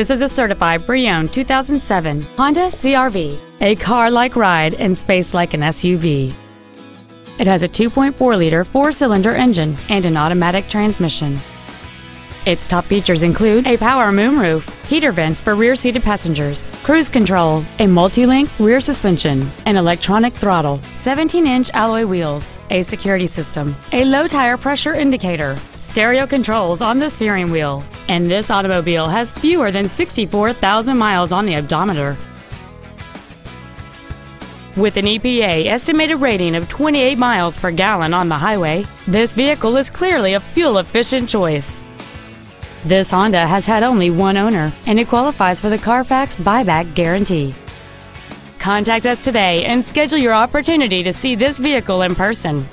This is a certified pre-owned 2007 Honda CRV, a car-like ride and space like an SUV. It has a 2.4-liter four-cylinder engine and an automatic transmission. Its top features include a power moonroof, heater vents for rear-seated passengers, cruise control, a multi-link rear suspension, an electronic throttle, 17-inch alloy wheels, a security system, a low tire pressure indicator, stereo controls on the steering wheel, and this automobile has fewer than 64,000 miles on the odometer. With an EPA estimated rating of 28 miles per gallon on the highway, this vehicle is clearly a fuel-efficient choice. This Honda has had only one owner, and it qualifies for the Carfax buyback guarantee. Contact us today and schedule your opportunity to see this vehicle in person.